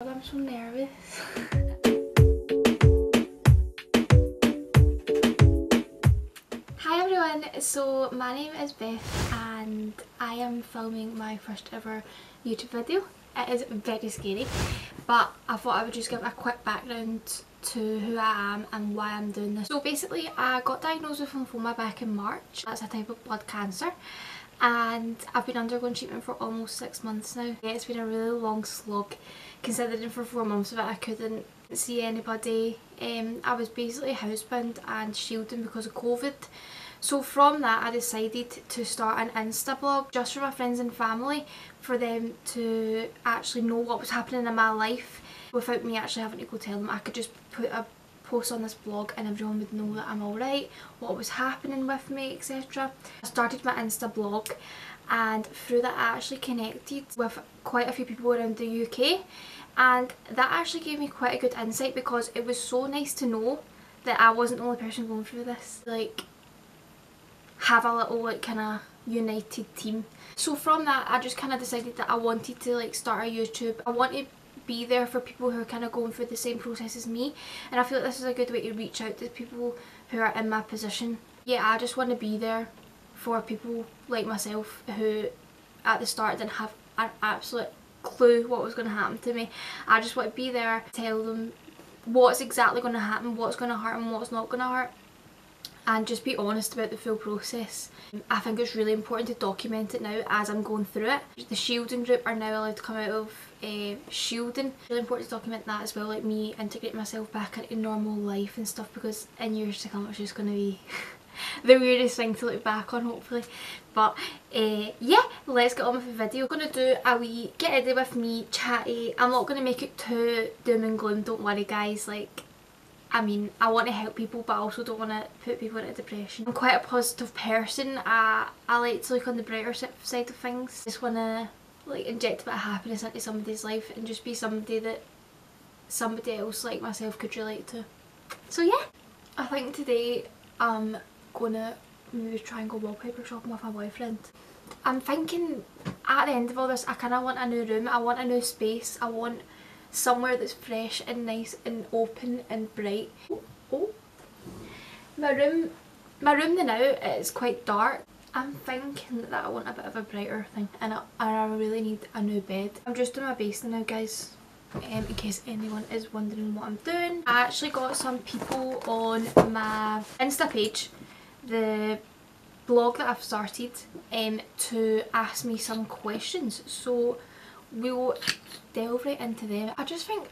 I'm so nervous. Hi everyone, so my name is Beth and I am filming my first ever YouTube video. It is very scary but I thought I would just give a quick background to who I am and why I'm doing this. So basically I got diagnosed with lymphoma back in March. That's a type of blood cancer and I've been undergoing treatment for almost six months now. Yeah, it's been a really long slog considering for four months of it I couldn't see anybody. Um, I was basically housebound and shielding because of COVID. So from that I decided to start an Insta blog just for my friends and family for them to actually know what was happening in my life without me actually having to go tell them. I could just put a post on this blog and everyone would know that I'm alright, what was happening with me etc. I started my Insta blog and through that I actually connected with quite a few people around the UK and that actually gave me quite a good insight because it was so nice to know that I wasn't the only person going through this. Like have a little like kind of united team. So from that I just kind of decided that I wanted to like start a YouTube. I wanted to be there for people who are kind of going through the same process as me and I feel like this is a good way to reach out to people who are in my position. Yeah, I just want to be there for people like myself who at the start didn't have an absolute clue what was going to happen to me. I just want to be there, tell them what's exactly going to happen, what's going to hurt and what's not going to hurt and just be honest about the full process. I think it's really important to document it now as I'm going through it. The shielding group are now allowed to come out of uh, shielding. Really important to document that as well, like me integrating myself back into normal life and stuff because in years to come it's just going to be the weirdest thing to look back on hopefully. But uh, yeah, let's get on with the video. I'm going to do a wee get ready with me chatty. I'm not going to make it too doom and gloom, don't worry guys. Like I mean, I want to help people but I also don't want to put people into depression. I'm quite a positive person. I, I like to look on the brighter side of things. I just want to like inject a bit of happiness into somebody's life and just be somebody that somebody else like myself could relate to. So yeah, I think today I'm gonna maybe try and go wallpaper shopping with my boyfriend. I'm thinking at the end of all this I kind of want a new room, I want a new space, I want somewhere that's fresh and nice and open and bright. Oh, oh. My room, my room the now is quite dark. I'm thinking that I want a bit of a brighter thing and I, I really need a new bed. I'm just doing my basement now guys. Um, in case anyone is wondering what I'm doing. I actually got some people on my Insta page, the blog that I've started, um, to ask me some questions. So we'll delve right into them. I just think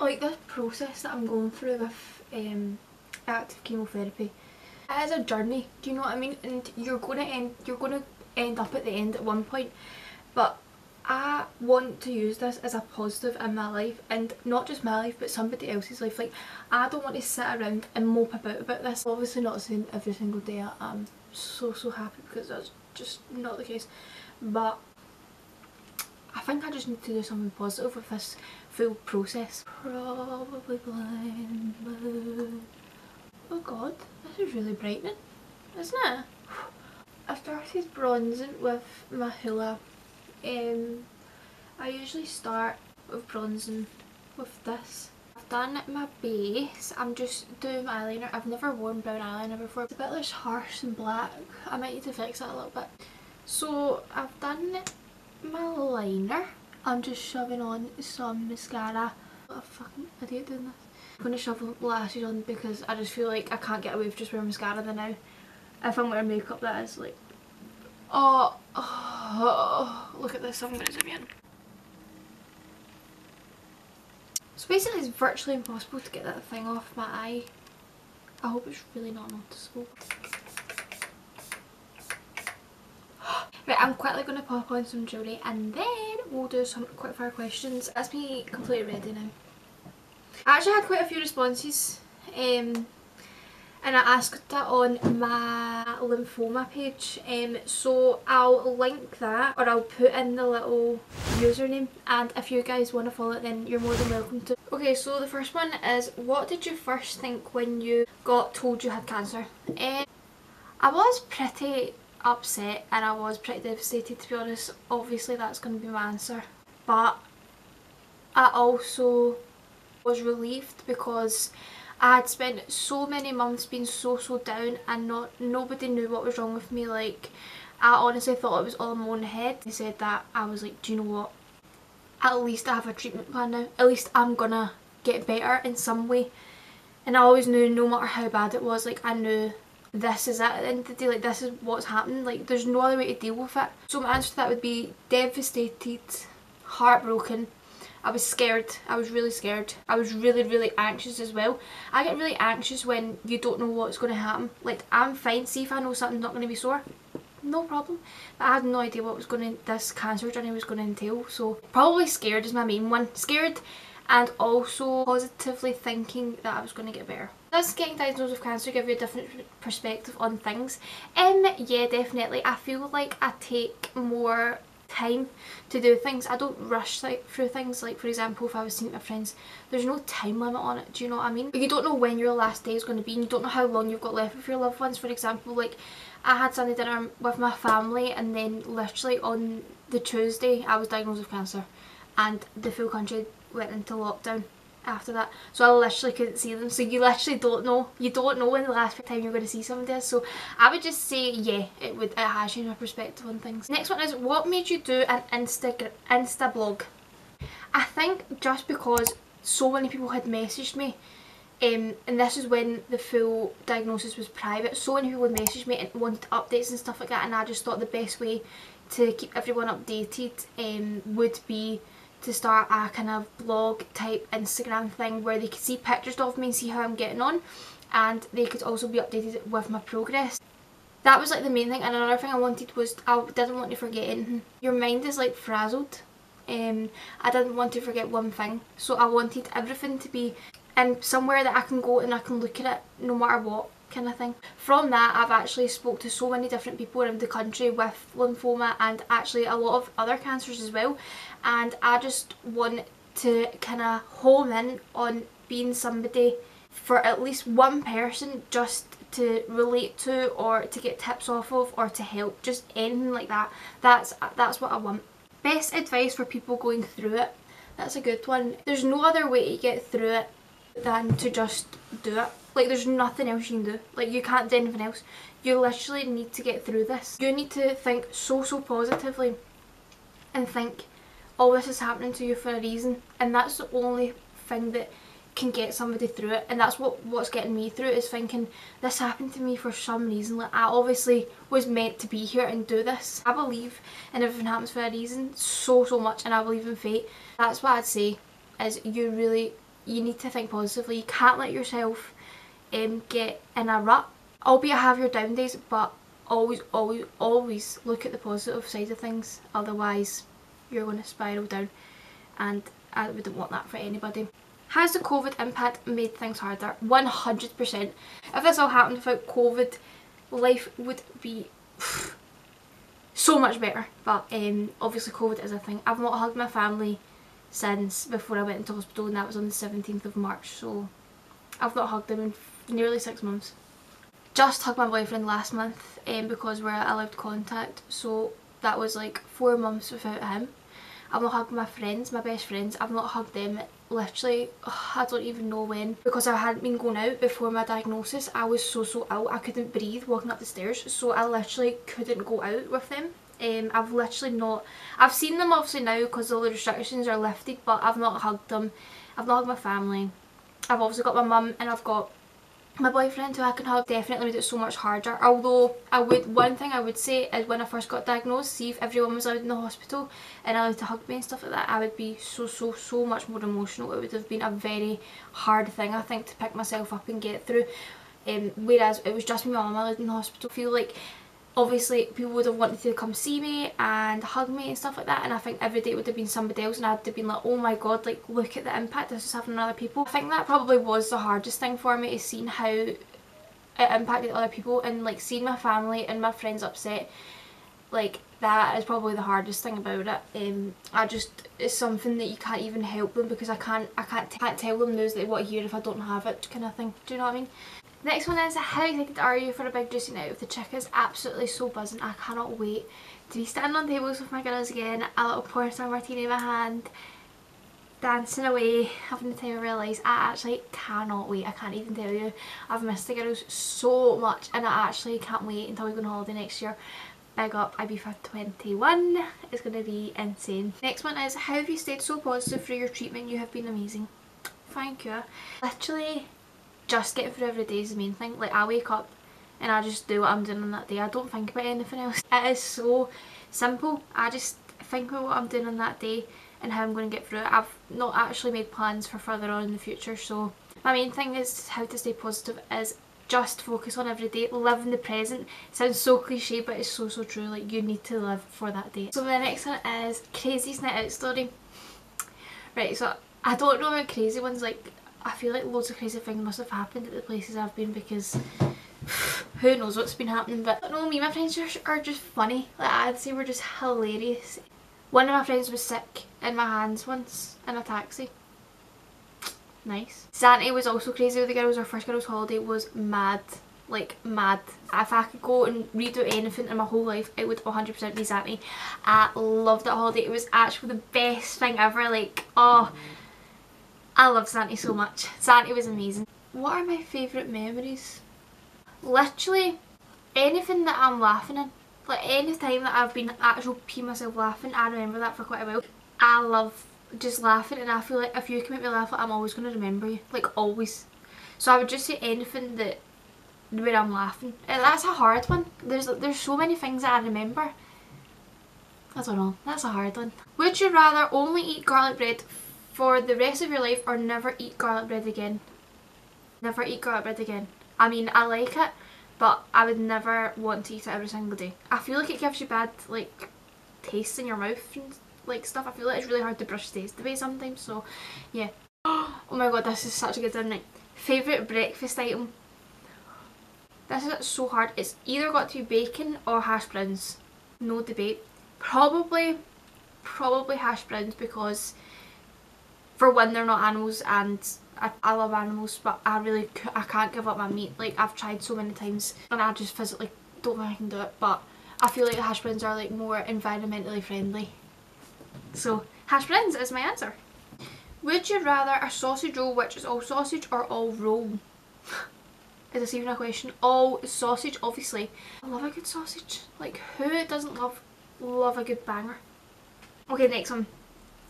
like this process that I'm going through with um, active chemotherapy it is a journey do you know what I mean and you're to end you're to end up at the end at one point but I want to use this as a positive in my life and not just my life but somebody else's life like I don't want to sit around and mope about about this obviously not saying every single day I'm so so happy because that's just not the case but I think I just need to do something positive with this full process. Probably blind Oh god, this is really brightening, isn't it? I started bronzing with my Hoola. Um, I usually start with bronzing with this. I've done my base, I'm just doing my eyeliner. I've never worn brown eyeliner before. It's a bit less harsh and black. I might need to fix that a little bit. So I've done my liner. I'm just shoving on some mascara. What a fucking idiot doing this. I'm going to shove lashes on because I just feel like I can't get away with just wearing mascara then now. If I'm wearing makeup that is like... Oh, oh, look at this, I'm going to zoom in. So basically it's virtually impossible to get that thing off my eye. I hope it's really not noticeable. Right, I'm quickly going to pop on some jewellery and then we'll do some quick fire questions. That's me completely ready now. I actually had quite a few responses um, and I asked that on my lymphoma page um, so I'll link that or I'll put in the little username and if you guys want to follow it then you're more than welcome to. Okay so the first one is what did you first think when you got told you had cancer? Um, I was pretty upset and I was pretty devastated to be honest. Obviously that's going to be my answer. But I also was relieved because I had spent so many months being so so down and not nobody knew what was wrong with me like I honestly thought it was all in my own head. They said that I was like do you know what? At least I have a treatment plan now. At least I'm gonna get better in some way. And I always knew no matter how bad it was like I knew this is it at the end of the day like this is what's happened like there's no other way to deal with it. So my answer to that would be devastated heartbroken I was scared. I was really scared. I was really, really anxious as well. I get really anxious when you don't know what's going to happen. Like, I'm fine. See if I know something's not going to be sore. No problem. But I had no idea what was going to, this cancer journey was going to entail. So, probably scared is my main one. Scared and also positively thinking that I was going to get better. Does getting diagnosed with cancer give you a different perspective on things? Um, yeah, definitely. I feel like I take more time to do things. I don't rush like through things. Like for example, if I was seeing my friends, there's no time limit on it. Do you know what I mean? You don't know when your last day is going to be and you don't know how long you've got left with your loved ones. For example, like I had Sunday dinner with my family and then literally on the Tuesday I was diagnosed with cancer and the full country went into lockdown after that. So I literally couldn't see them. So you literally don't know. You don't know when the last time you're going to see somebody is. So I would just say, yeah, it would. It has changed my perspective on things. Next one is, what made you do an Insta, Insta blog? I think just because so many people had messaged me um, and this is when the full diagnosis was private. So many people had messaged me and wanted updates and stuff like that and I just thought the best way to keep everyone updated um, would be to start a kind of blog type Instagram thing where they could see pictures of me and see how I'm getting on and they could also be updated with my progress. That was like the main thing and another thing I wanted was I didn't want to forget anything. Your mind is like frazzled. Um, I didn't want to forget one thing so I wanted everything to be in somewhere that I can go and I can look at it no matter what kind of thing. From that I've actually spoke to so many different people around the country with lymphoma and actually a lot of other cancers as well and I just want to kind of home in on being somebody for at least one person just to relate to or to get tips off of or to help just anything like that that's that's what I want best advice for people going through it that's a good one there's no other way to get through it than to just do it like there's nothing else you can do. Like you can't do anything else. You literally need to get through this. You need to think so so positively and think all this is happening to you for a reason and that's the only thing that can get somebody through it and that's what what's getting me through it is thinking this happened to me for some reason like I obviously was meant to be here and do this I believe and everything happens for a reason so so much and I believe in fate that's what I'd say is you really you need to think positively you can't let yourself um, get in a rut. Albeit have your down days, but always, always, always look at the positive side of things. Otherwise, you're going to spiral down, and I wouldn't want that for anybody. Has the COVID impact made things harder? 100%. If this all happened without COVID, life would be so much better. But um, obviously COVID is a thing. I've not hugged my family since before I went into hospital and that was on the 17th of March. So I've not hugged them in nearly six months. Just hugged my boyfriend last month um, because we're allowed contact so that was like four months without him. I've not hugged my friends, my best friends, I've not hugged them literally, I don't even know when. Because I hadn't been going out before my diagnosis, I was so so ill, I couldn't breathe walking up the stairs so I literally couldn't go out with them. Um, I've literally not, I've seen them obviously now because all the restrictions are lifted but I've not hugged them, I've not hugged my family. I've obviously got my mum and I've got my boyfriend who I can hug definitely made it so much harder. Although I would one thing I would say is when I first got diagnosed see if everyone was out in the hospital and allowed to hug me and stuff like that I would be so so so much more emotional. It would have been a very hard thing I think to pick myself up and get through. Um, whereas it was just me mum I lived in the hospital. I feel like obviously people would have wanted to come see me and hug me and stuff like that and I think every day would have been somebody else and I'd have been like oh my god like look at the impact this is having on other people. I think that probably was the hardest thing for me is seeing how it impacted other people and like seeing my family and my friends upset like that is probably the hardest thing about it. Um, I just it's something that you can't even help them because I can't I can't, can't tell them that they want to hear if I don't have it kind of thing. Do you know what I mean? Next one is how excited are you for a big juicy night with the chick is absolutely so buzzing. I cannot wait to be standing on tables with my girls again, a little porn star martini in my hand. dancing away, having the time of my life. I actually cannot wait. I can't even tell you. I've missed the girls so much and I actually can't wait until we go on holiday next year. Big up Ibiza 21. It's going to be insane. Next one is, how have you stayed so positive through your treatment? You have been amazing. Thank you. Literally, just getting through every day is the main thing. Like, I wake up and I just do what I'm doing on that day. I don't think about anything else. It is so simple. I just think about what I'm doing on that day and how I'm going to get through it. I've not actually made plans for further on in the future so my main thing is how to stay positive is just focus on every day, live in the present. sounds so cliche but it's so so true, like you need to live for that day. So the next one is craziest night out story. Right, so I don't know about crazy ones, like I feel like loads of crazy things must have happened at the places I've been because who knows what's been happening but no me my friends are, just funny. Like I'd say we're just hilarious. One of my friends was sick in my hands once in a taxi. Nice. Santi was also crazy with the girls. Our first girls holiday was mad like mad. If I could go and redo anything in my whole life it would 100% be Santi. I loved that holiday. It was actually the best thing ever like oh I love Santi so much Santi was amazing what are my favourite memories literally anything that I'm laughing in. Like any time that I've been actually peeing myself laughing, I remember that for quite a while. I love just laughing and I feel like if you can make me laugh, I'm always going to remember you. Like always. So I would just say anything that where I'm laughing. And that's a hard one. There's there's so many things that I remember. I don't know. That's a hard one. Would you rather only eat garlic bread for the rest of your life or never eat garlic bread again? Never eat garlic bread again. I mean, I like it, but I would never want to eat it every single day. I feel like it gives you bad, like, taste in your mouth and, like, stuff. I feel like it's really hard to brush taste away sometimes, so, yeah. Oh my god, this is such a good. Like, favourite breakfast item? This is so hard. It's either got to be bacon or hash browns. No debate. Probably, probably hash browns because for when they're not animals and I, I love animals but I really I can't give up my meat. Like I've tried so many times and I just physically don't think I can do it but I feel like hash browns are like more environmentally friendly. So hash browns is my answer. Would you rather a sausage roll which is all sausage or all roll? Is this even a question? All sausage obviously. I love a good sausage. Like who doesn't love love a good banger? Okay next one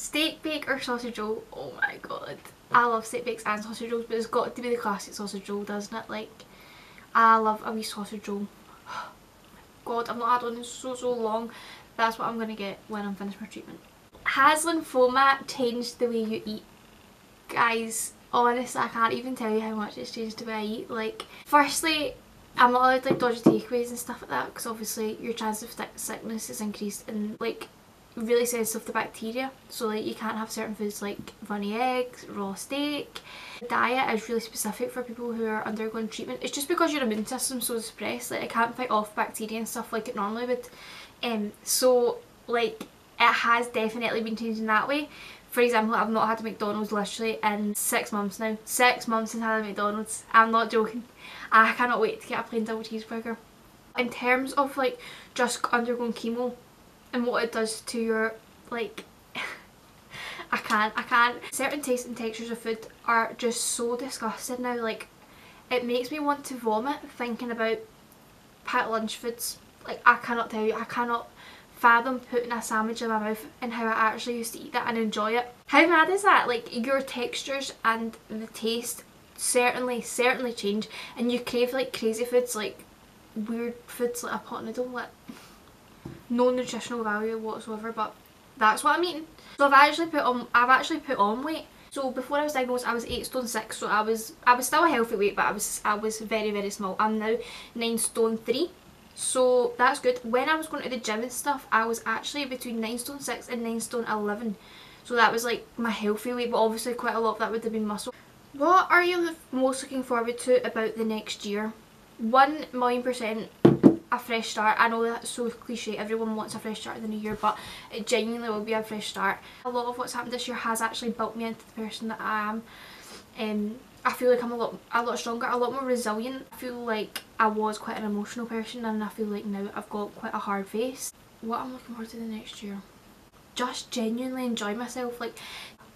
steak bake or sausage roll. Oh my god. I love steak bakes and sausage rolls but it's got to be the classic sausage roll doesn't it? Like I love a wee sausage roll. God I've not had one in so so long. That's what I'm going to get when I'm finished my treatment. Has lymphoma changed the way you eat? Guys honestly I can't even tell you how much it's changed the way I eat. Like firstly I'm not allowed like dodgy takeaways and stuff like that because obviously your chance of sickness is increased and like really sensitive to bacteria so like you can't have certain foods like runny eggs, raw steak. The diet is really specific for people who are undergoing treatment. It's just because your immune system's so suppressed like it can't fight off bacteria and stuff like it normally would. Um, so like it has definitely been changing that way. For example, I've not had a McDonald's literally in six months now. Six months since I had a McDonald's. I'm not joking. I cannot wait to get a plain double cheeseburger. In terms of like just undergoing chemo, and what it does to your like I can't I can't. Certain tastes and textures of food are just so disgusting now like it makes me want to vomit thinking about packed lunch foods. Like I cannot tell you I cannot fathom putting a sandwich in my mouth and how I actually used to eat that and enjoy it. How mad is that? Like your textures and the taste certainly certainly change and you crave like crazy foods like weird foods like a pot noodle like no nutritional value whatsoever but that's what I mean. So I've actually put on I've actually put on weight. So before I was diagnosed I was 8 stone 6 so I was I was still a healthy weight but I was I was very very small. I'm now 9 stone 3 so that's good. When I was going to the gym and stuff I was actually between 9 stone 6 and 9 stone 11 so that was like my healthy weight but obviously quite a lot of that would have been muscle. What are you most looking forward to about the next year? 1 million percent a fresh start. I know that's so cliche, everyone wants a fresh start in the new year, but it genuinely will be a fresh start. A lot of what's happened this year has actually built me into the person that I am. Um, I feel like I'm a lot, a lot stronger, a lot more resilient. I feel like I was quite an emotional person and I feel like now I've got quite a hard face. What I'm looking forward to the next year? Just genuinely enjoy myself. Like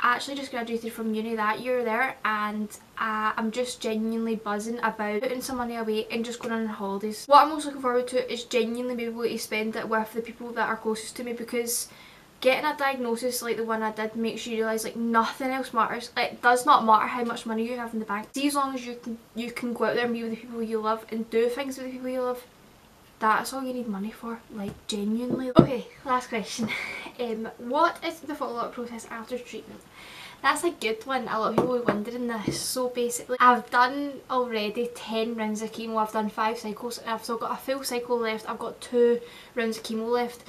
actually just graduated from uni that year there and uh, I'm just genuinely buzzing about putting some money away and just going on holidays. What I'm most looking forward to is genuinely being able to spend it with the people that are closest to me because getting a diagnosis like the one I did makes you realise like nothing else matters. It does not matter how much money you have in the bank. See as long as you can you can go out there and be with the people you love and do things with the people you love that's all you need money for, like genuinely. Okay, last question. Um, what is the follow-up process after treatment? That's a good one. A lot of people are wondering this. So basically, I've done already 10 rounds of chemo. I've done 5 cycles and I've still got a full cycle left. I've got 2 rounds of chemo left.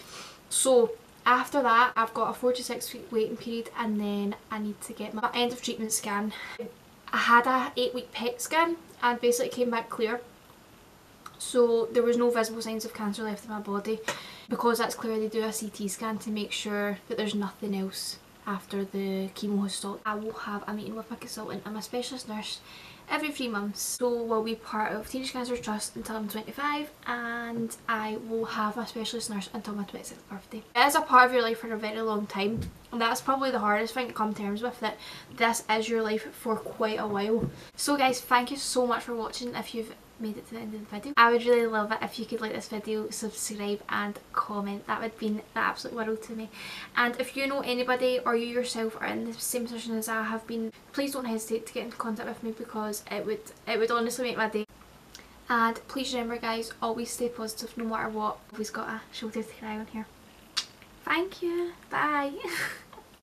So after that, I've got a 4 to 6 week waiting period and then I need to get my end of treatment scan. I had a 8 week PET scan and basically came back clear so there was no visible signs of cancer left in my body. Because that's clear they do a CT scan to make sure that there's nothing else after the chemo has stopped. I will have a meeting with my consultant and my specialist nurse every three months. So we'll be part of Teenage Cancer Trust until I'm 25 and I will have a specialist nurse until my 26th birthday. It is a part of your life for a very long time and that's probably the hardest thing to come to terms with that this is your life for quite a while. So guys thank you so much for watching if you've made it to the end of the video. I would really love it if you could like this video, subscribe and comment. That would mean the absolute world to me. And if you know anybody or you yourself are in the same position as I have been, please don't hesitate to get in contact with me because it would it would honestly make my day. And please remember guys, always stay positive no matter what. Always got a shoulder to cry on here. Thank you. Bye.